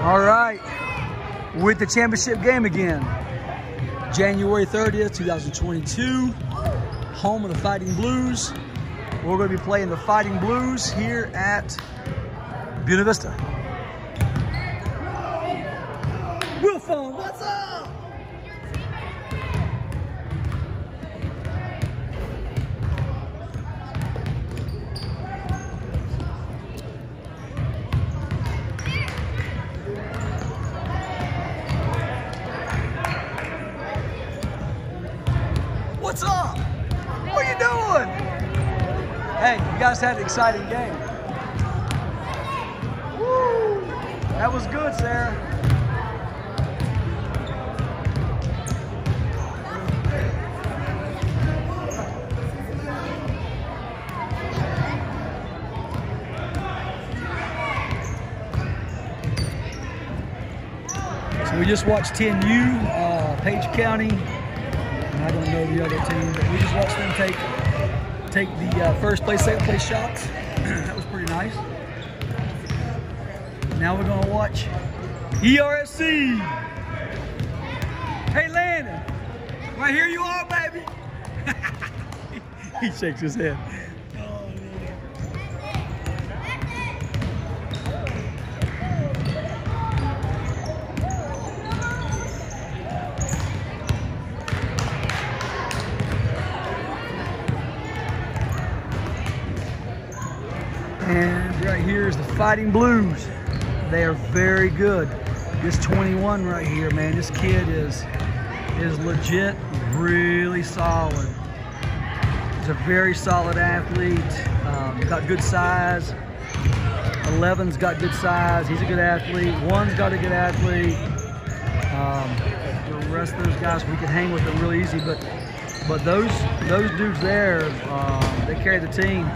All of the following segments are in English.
All right, with the championship game again. January 30th, 2022, home of the Fighting Blues. We're going to be playing the Fighting Blues here at Buena Vista. Wilfon, what's up? What's up? What are you doing? Hey, you guys had an exciting game. Woo! That was good, Sarah. So we just watched 10U, uh, Page County. I don't know the other team, but we just watched them take take the uh, first place, second place shots. that was pretty nice. Now we're gonna watch ERSC. Hey Landon, right here you are, baby. he shakes his head. And right here is the Fighting Blues. They are very good. This 21 right here, man, this kid is is legit really solid. He's a very solid athlete. Um, got good size. 11's got good size. He's a good athlete. One's got a good athlete. Um, the rest of those guys, we can hang with them real easy. But but those those dudes there, um, they carry the team.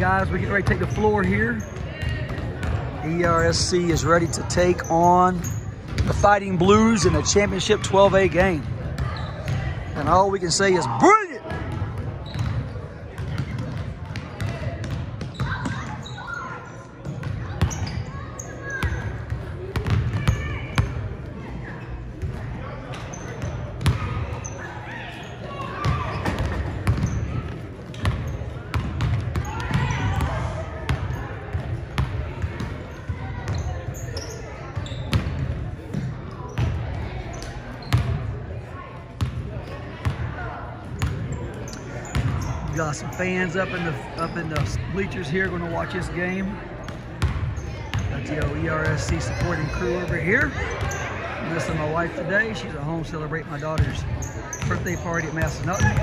Guys, we're getting ready to take the floor here. ERSC is ready to take on the Fighting Blues in the championship 12A game. And all we can say is brilliant. Got some fans up in the up in the bleachers here going to watch this game. Got the uh, ERSC supporting crew over here. This is my wife today. She's at home celebrating my daughter's birthday party at Massanutten.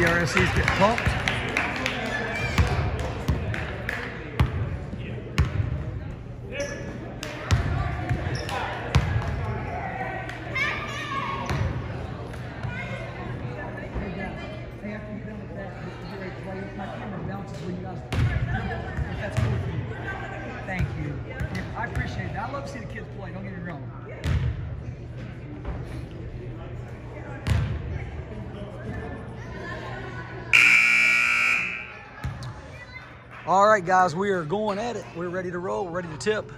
ERSC's getting pumped. Guys, we are going at it. We're ready to roll, ready to tip.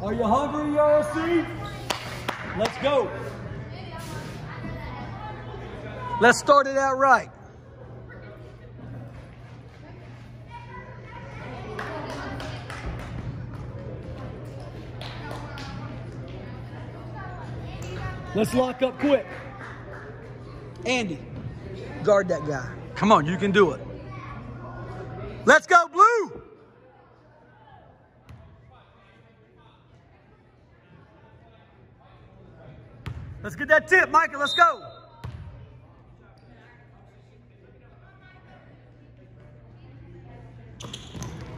Are you hungry, ERSC? Let's go. Let's start it out right. Let's lock up quick. Andy, guard that guy. Come on, you can do it. Let's go, Blue! Let's get that tip, Micah. Let's go.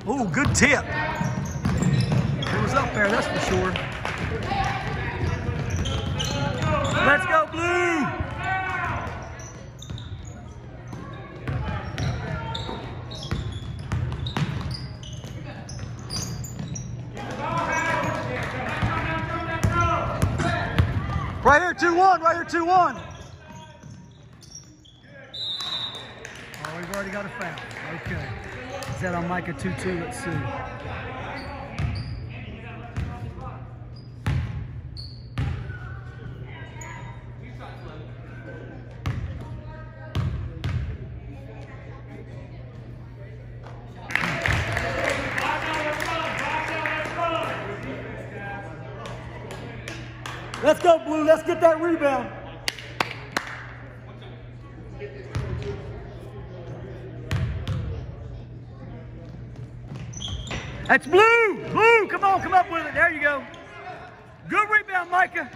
Ooh, good tip. It was up there, that's for sure. Let's go, Blue! Right here, 2-1, right here, 2-1. Oh, we've already got a foul. Okay. Is that on Micah 2-2? Let's see. Let's go, Blue. Let's get that rebound. That's Blue. Blue, come on, come up with it. There you go. Good rebound, Micah.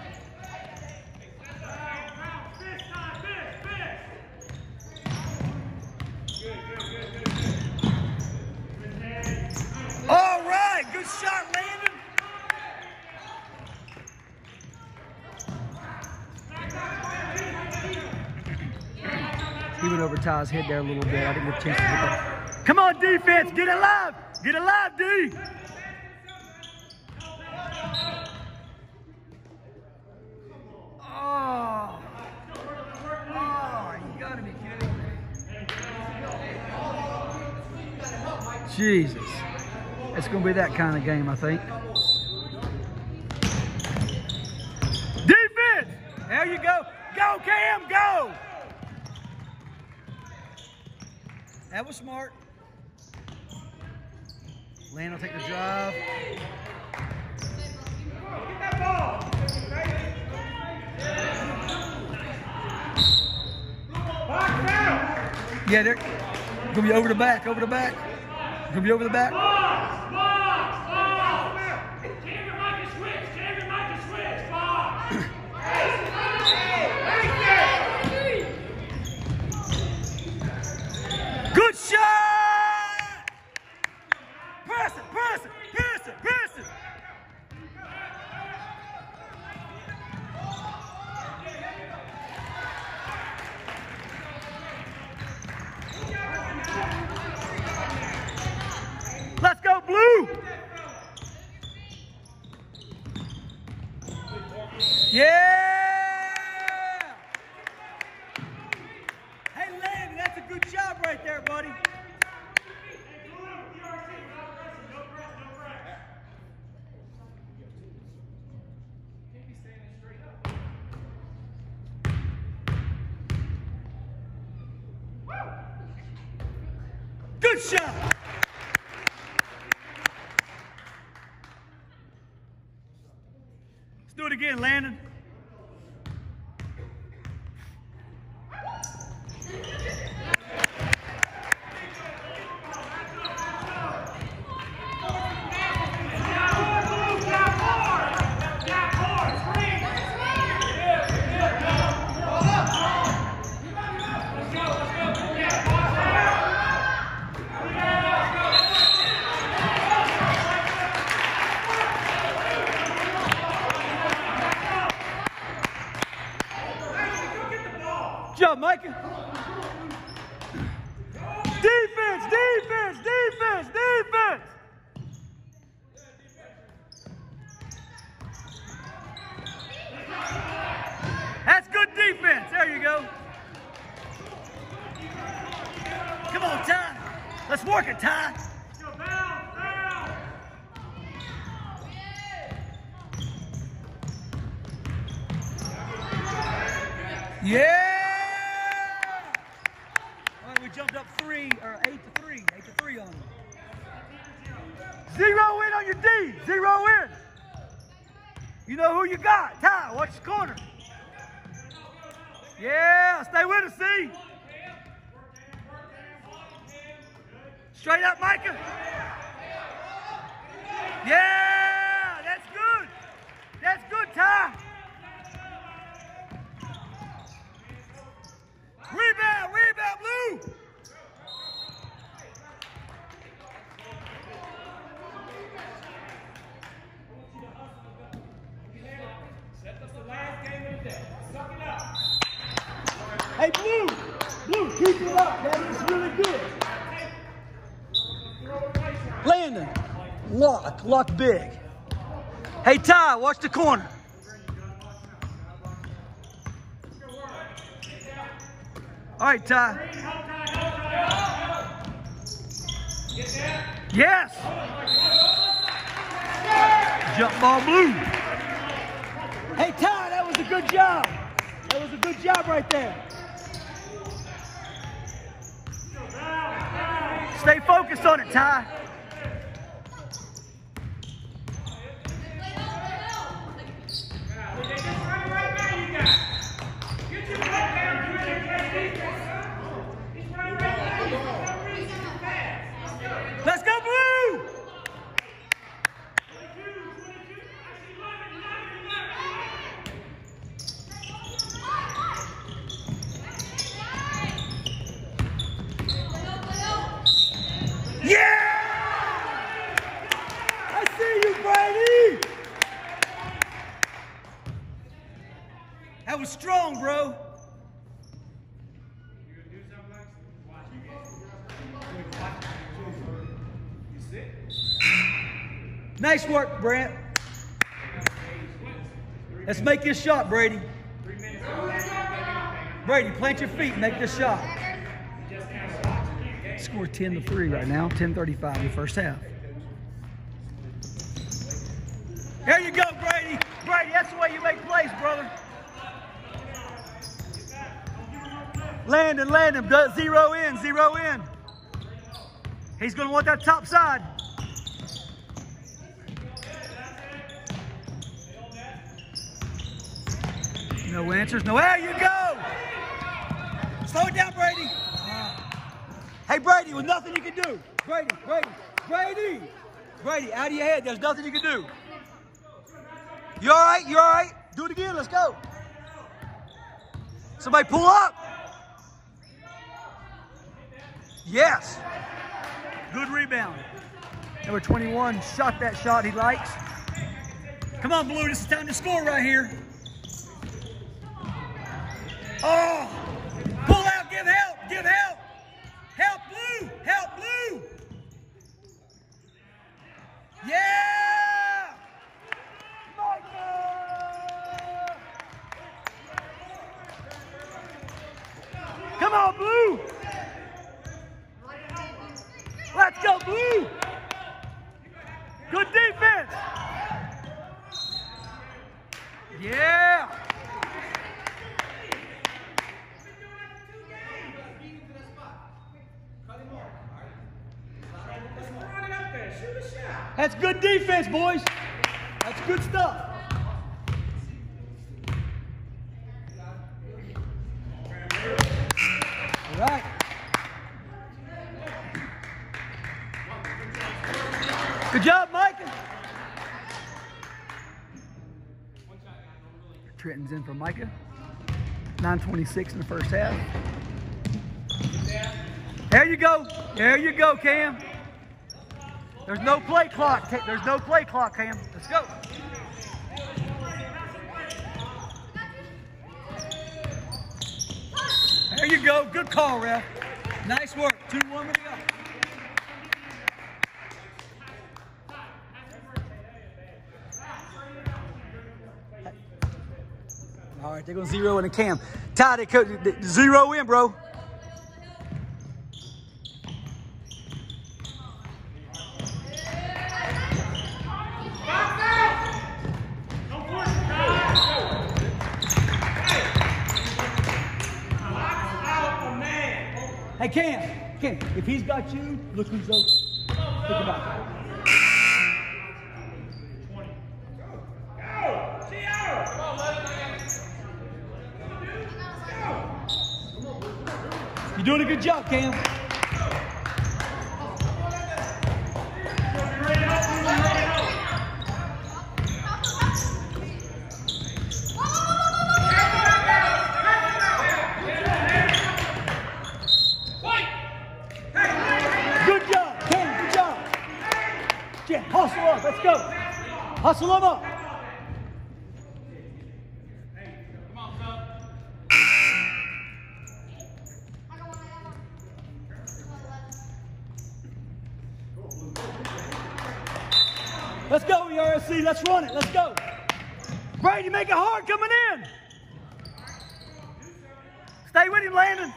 All right, good shot, Landon. He went over Ty's head there a little bit. I didn't get a chance to get that. Come on, defense. Get it live. Get it live, D. Oh. Oh. Jesus. It's gonna be that kind of game, I think. Defense! There you go. Go, Cam, go! That was smart. Lane will take the drive. Yeah, they're gonna be over the back, over the back. Gonna be over the back. Good job right there, buddy. Good shot. Let's do it again, Landon. Good job, Micah. Defense, defense, defense, defense. That's good defense. There you go. Come on, Ty. Let's work it, Ty. Yeah! All right, we jumped up three, or eight to three, eight to three on them. Zero in on your D, zero in. You know who you got. Ty, watch the corner. Yeah, stay with us, see? Straight up, Micah. Yeah, that's good. That's good, Ty. Rebound, rebound, blue. Hey, blue, blue, keep it up. That is really good. Landon, lock big. Hey, Ty, watch the corner. All right, Ty. Yes. Jump ball blue. Hey, Ty, that was a good job. That was a good job right there. Stay focused on it, Ty. Let's go, blue! Yeah! I see you, Brady! That was strong, bro. Nice work, Brent. Let's make this shot, Brady. Brady, plant your feet, and make this shot. Score 10 to 3 right now, 10:35 in the first half. There you go, Brady. Brady, that's the way you make plays, brother. Landon, land him. zero in, zero in. He's going to want that top side. No answers. No. There you go. Slow it down, Brady. Hey, Brady, with nothing you can do. Brady, Brady, Brady, Brady, out of your head. There's nothing you can do. You all right? You all right? Do it again. Let's go. Somebody pull up. Yes. Good rebound. Number 21 shot that shot he likes. Come on, Blue. This is time to score right here. Oh! Pull out, give help, give help! Help blue! Help blue! Yeah! Micah! Come on, blue! job, Blue. Good defense. Yeah. That's good defense, boys. That's good stuff. All right. Good job, Micah. Trenton's in for Micah. 926 in the first half. There you go. There you go, Cam. There's no play clock. There's no play clock, Cam. Let's go. There you go. Good call, ref. Nice work. Two, one to go. All right, they're going to zero in the cam. Ty, they zero in, bro. Hey, Cam, Cam, if he's got you, look who's open. Think about it. You're doing a good job, Cam. Good job, Cam, good job. Cam, hustle up, let's go. Hustle them up. Let's go, ERSC. Let's run it. Let's go. Brady, make it hard coming in. Stay with him, Landon.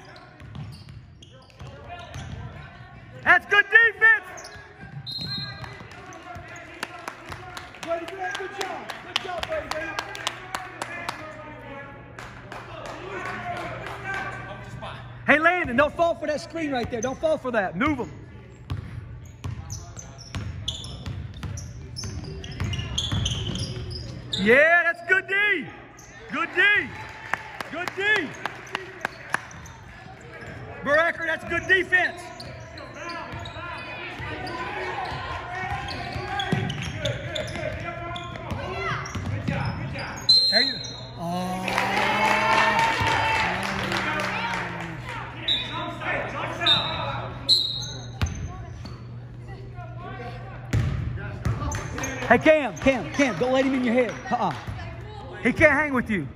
That's good defense. Brady, good job. Good job, Brady. Don't fall for that screen right there. Don't fall for that. Move them. Yeah, that's good D. Good D. Good D. Baracker, that's good defense. Hey, Cam, Cam, Cam, don't let him in your head. Uh-uh. He can't hang with you.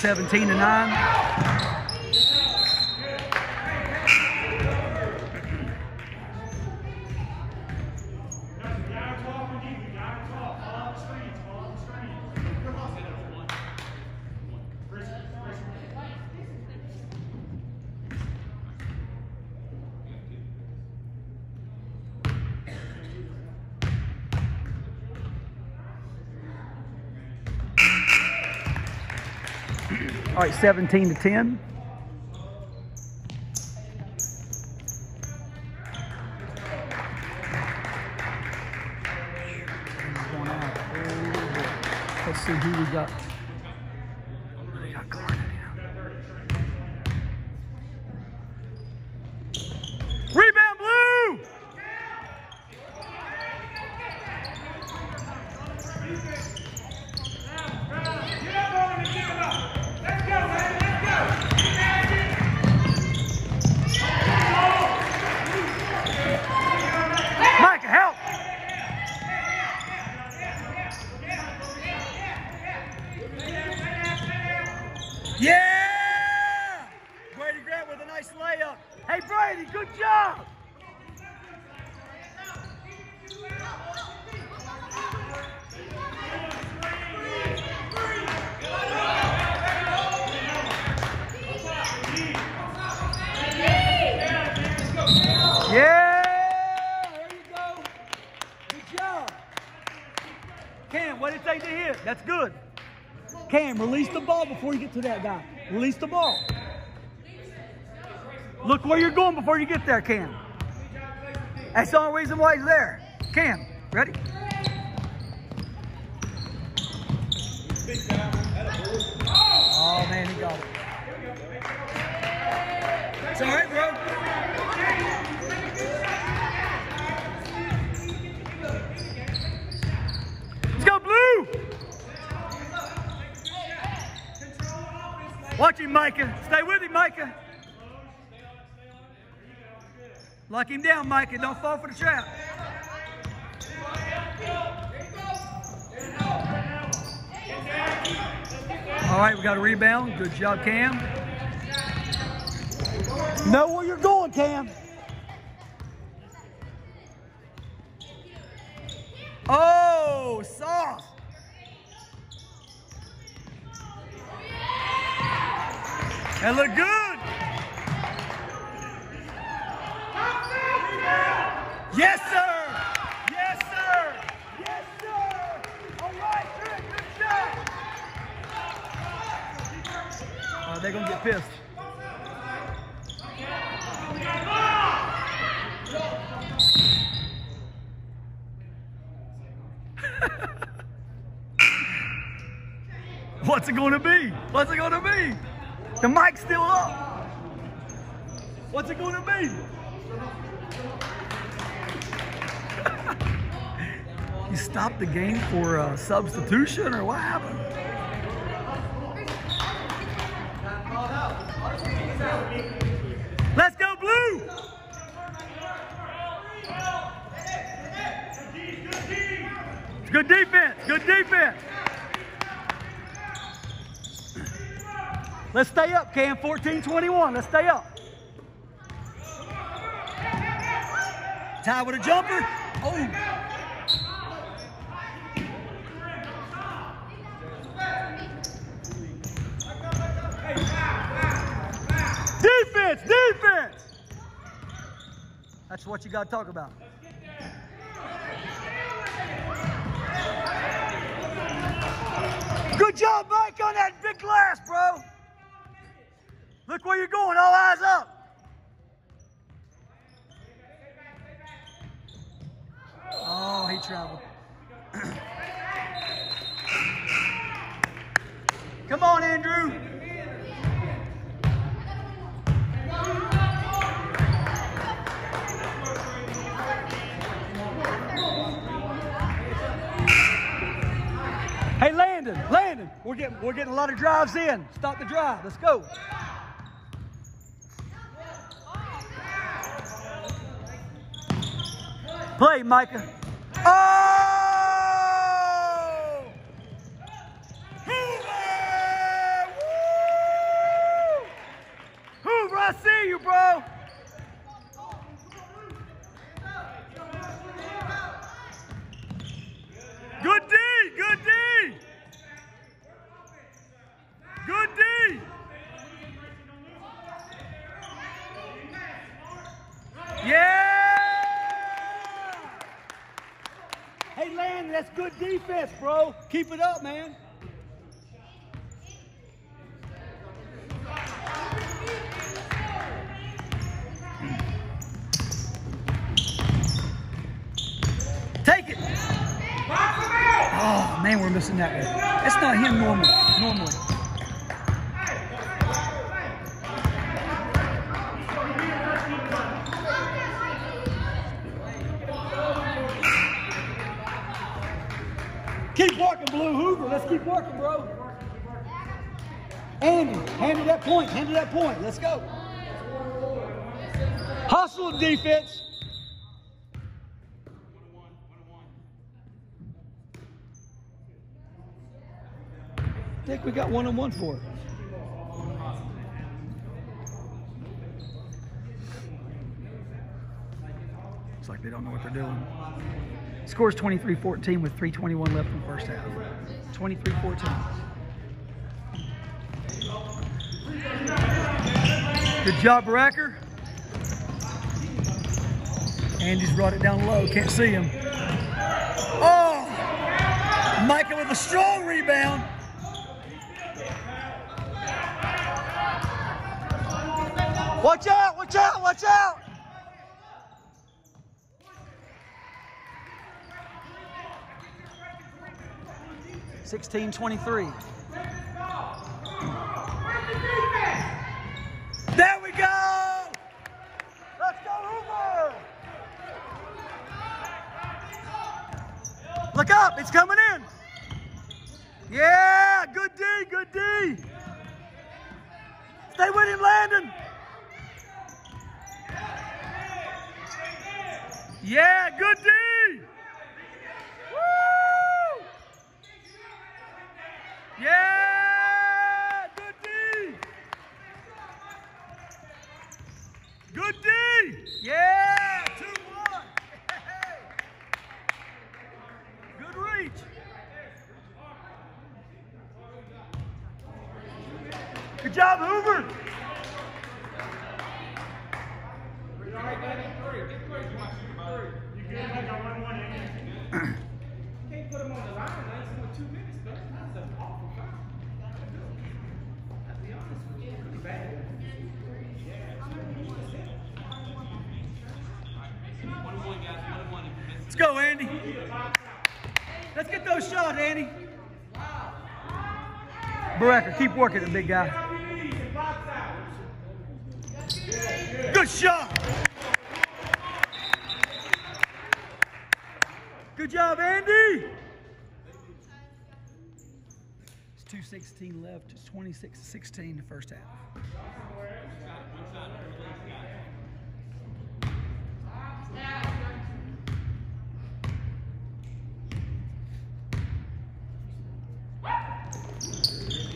17 to 9. All right, 17 to 10. Going out. Oh, boy. Let's see who we got. Who we got guarding him. Rebound, blue! Micah, help! Yeah! Brady Grant with a nice layup. Hey, Brady, good job! Yeah! There you go. Good job. Cam, what did it take to hit? That's good. Cam, release the ball before you get to that guy. Release the ball. Look where you're going before you get there, Cam. That's the only reason why he's there. Cam, ready? Oh, man, he got it. It's all right, bro. Let's go, Blue! Watch him, Micah. Stay with him, Micah. Lock him down, Micah. Don't fall for the trap. All right, we got a rebound. Good job, Cam. Know where you're going, Cam. Oh, soft. That look good. Yes, sir. Uh, they're to get pissed. What's it going to be? What's it going to be? The mic's still up. What's it going to be? you stopped the game for a substitution or what happened? Let's go, Blue! Good defense. Good defense. Let's stay up, Cam. 14-21. Let's stay up. Ty with a jumper. Oh. Defense, defense. That's what you got to talk about. Good job, Mike, on that big glass, bro. Look where you're going, all eyes up. Oh, he traveled. Come on, Andrew. Hey, Landon, Landon, we're getting We're getting a lot of drives in. Stop the drive. Let's go. Play, Micah. Oh! Hoover! Woo! Hoover, I see you, bro. Good D, good D. Good D. Yeah! Hey, Landon, that's good defense, bro. Keep it up, man. Take it. Oh, man, we're missing that one. That's not him normal, normally. Keep working, Blue Hoover. Let's keep working, bro. Andy, hand me that point. Hand me that point. Let's go. Hustle defense. I think we got one on one for it. Looks like they don't know what they're doing. Scores 23-14 with 321 left in the first half. 23-14. Good job, Racker. Andy's brought it down low. Can't see him. Oh! Micah with a strong rebound. Watch out! Watch out! Watch out! Sixteen twenty-three. There we go! Let's go, Hoover! Look up! It's coming in! Yeah! Good D! Good D! Stay with him, Landon! Yeah, good D! Woo! Yeah, good D! Good D! Yeah, 2-1. Good reach. Good job, Hoover. Can't put him on the line less than two minutes, though. That's an awful foul. I'll be honest with you, pretty bad. Let's go, Andy. Let's get those shots, Andy. Baraka, keep working it, big guy. Good shot. Good job, Andy. It's 2.16 left. It's 26-16 the first half.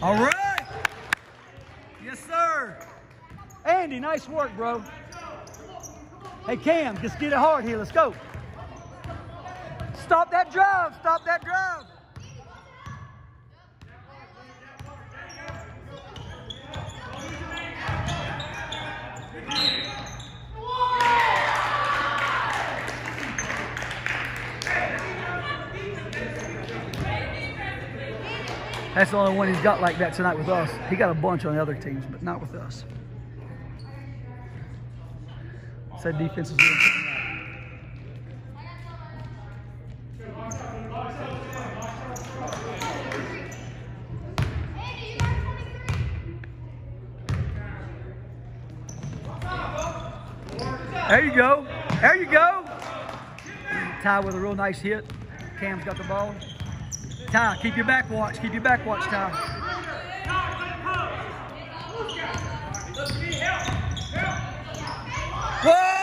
All right. Nice work, bro. Hey, Cam, just get it hard here. Let's go. Stop that drive. Stop that drive. That's the only one he's got like that tonight with us. He got a bunch on the other teams, but not with us. Said defense was There you go. There you go. Ty with a real nice hit. Cam's got the ball. Ty, keep your back watch. Keep your back watch, Ty. Whoa!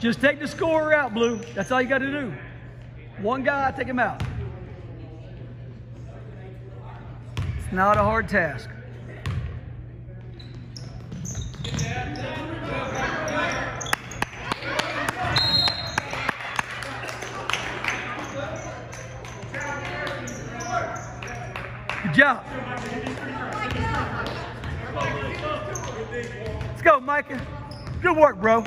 Just take the scorer out, Blue. That's all you got to do. One guy, take him out. It's not a hard task. Good job. Let's go, Micah. Good work, bro.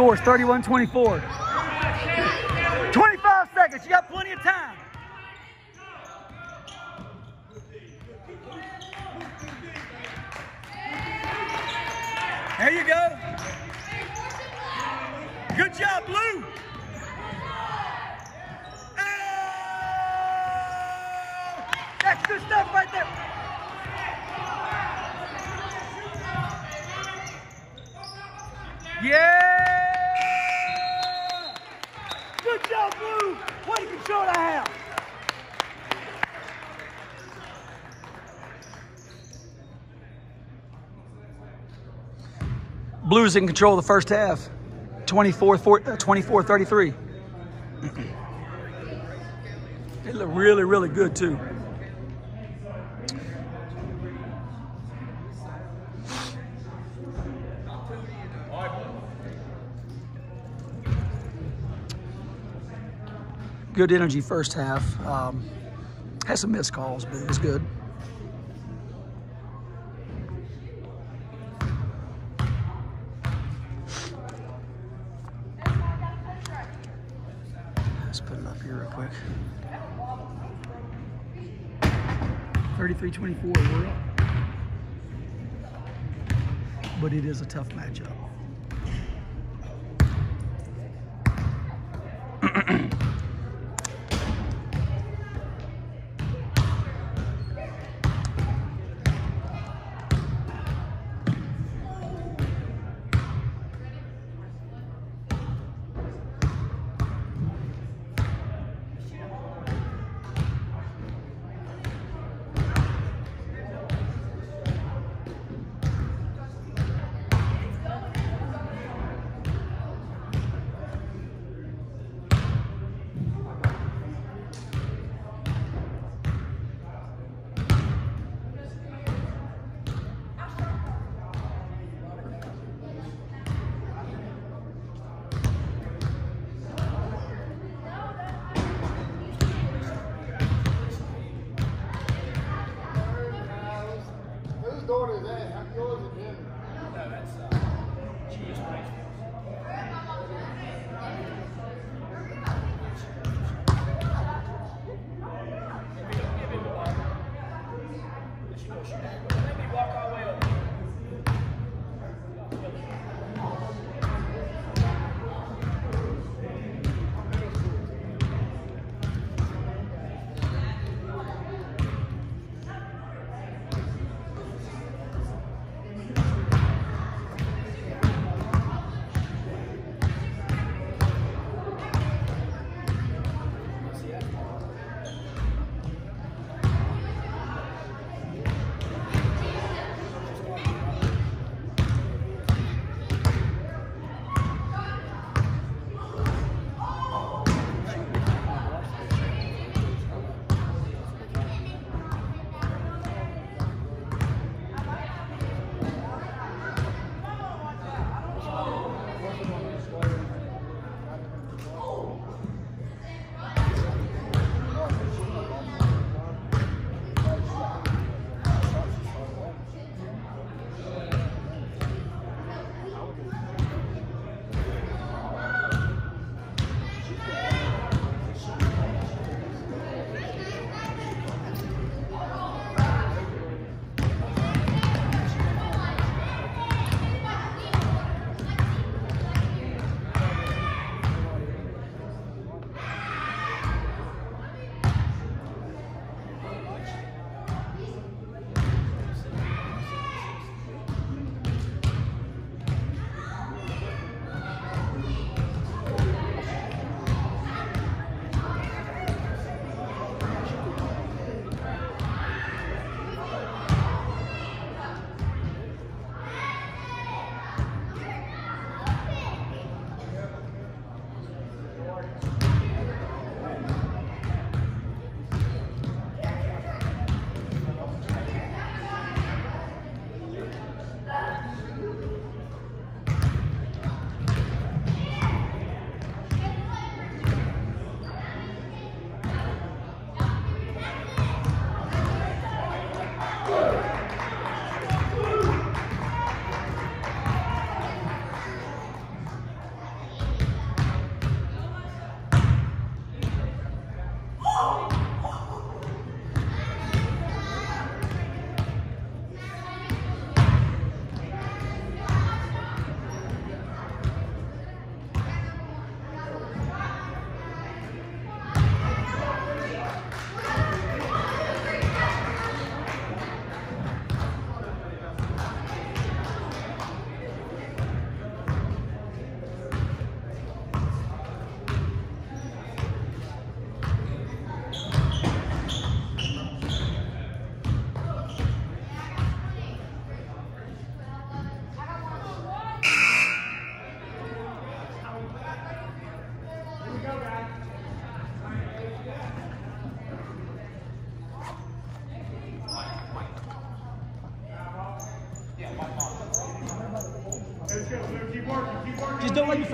Scores 31-24. In control the first half. 24 4 uh, 24 33. They look really, really good, too. Good energy first half. Um, had some missed calls, but it was good. Let's put it up here real quick. 33-24, we're up. But it is a tough matchup.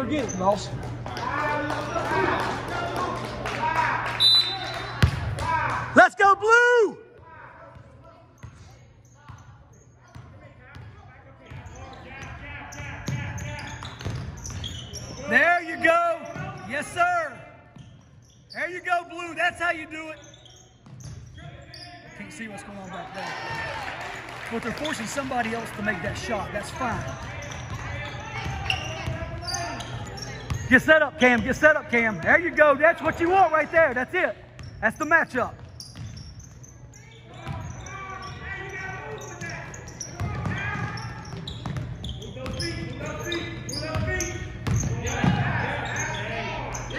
Boss. Let's go, blue! There you go. Yes, sir. There you go, blue. That's how you do it. Can't see what's going on back there. But they're forcing somebody else to make that shot. That's fine. Get set up, Cam. Get set up, Cam. There you go. That's what you want right there. That's it. That's the matchup.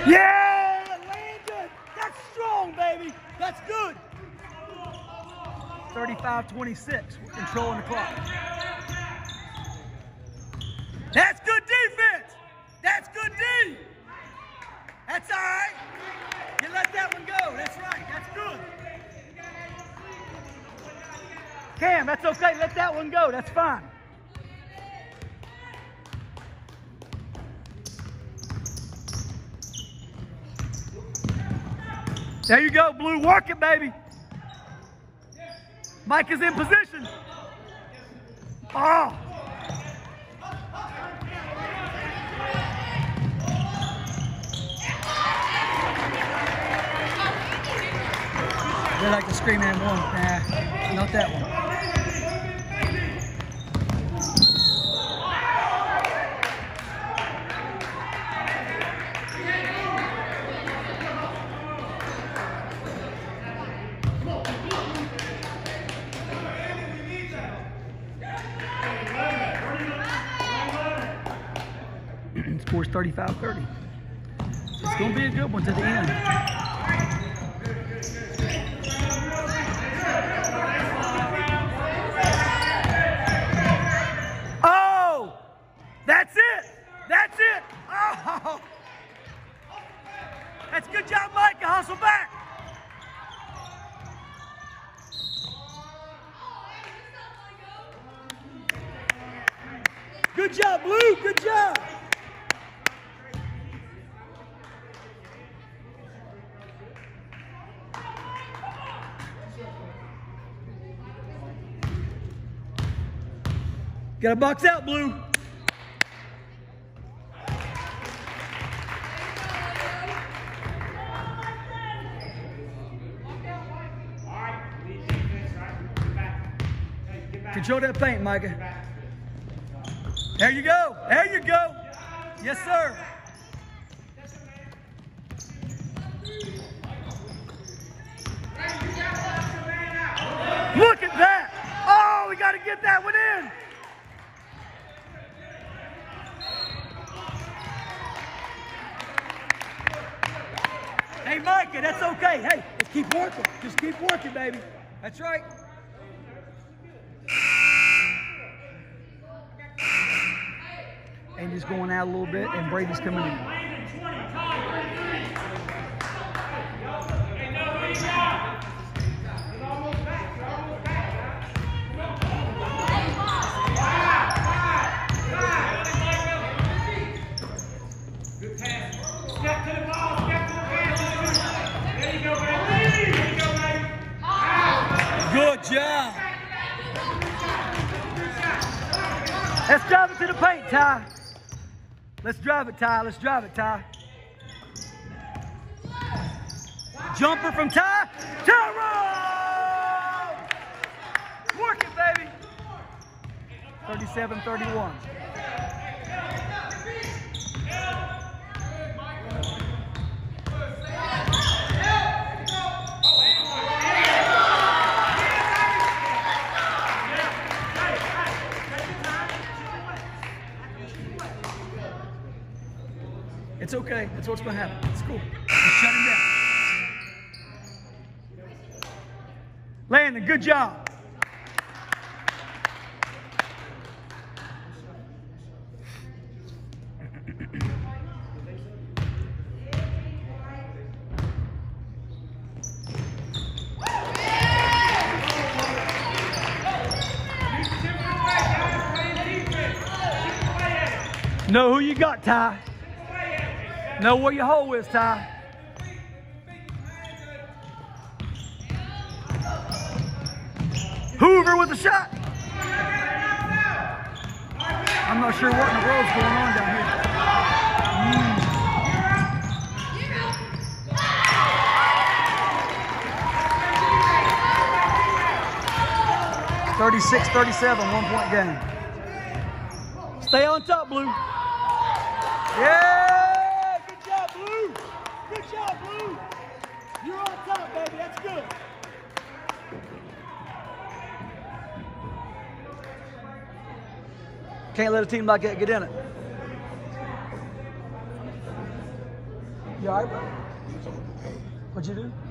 Yeah. That's strong, baby. That's good. 35-26. We're controlling the clock. That's good defense. That's good D. That's all right. You let that one go. That's right. That's good. Cam, that's okay. Let that one go. That's fine. There you go, Blue. Work it, baby. Mike is in position. Oh. They like to scream in one. Nah, not that one. Scores 35-30. It's going to be a good one to the end. Good job, Blue. Good job. Got a box out, Blue. Control that paint, Micah. There you go. There you go. Yes, sir. Look at that. Oh, we got to get that one in. Hey, Micah, that's okay. Hey, let's keep working. Just keep working, baby. That's right. Andy's going out a little bit, and Brady's coming in. Good pass. Step to the ball. Step to the pass. There you go, baby. There you go, baby. Good job. Let's drive it to the paint, Ty. Let's drive it, Ty. Let's drive it, Ty. Jumper from Ty. Tyrone! Work it, baby. 37-31. It's okay. That's what's going to happen. It's cool. shut him down. Landon, good job. know who you got, Ty. Know where your hole is, Ty. Hoover with the shot. I'm not sure what in the world's going on down here. Mm. Thirty-six, thirty-seven, one-point game. Stay on top, Blue. Yeah! Good job, Blue. Good job, Blue. You're on top, baby. That's good. Can't let a team like that get in it. You all right, bro? What'd you do?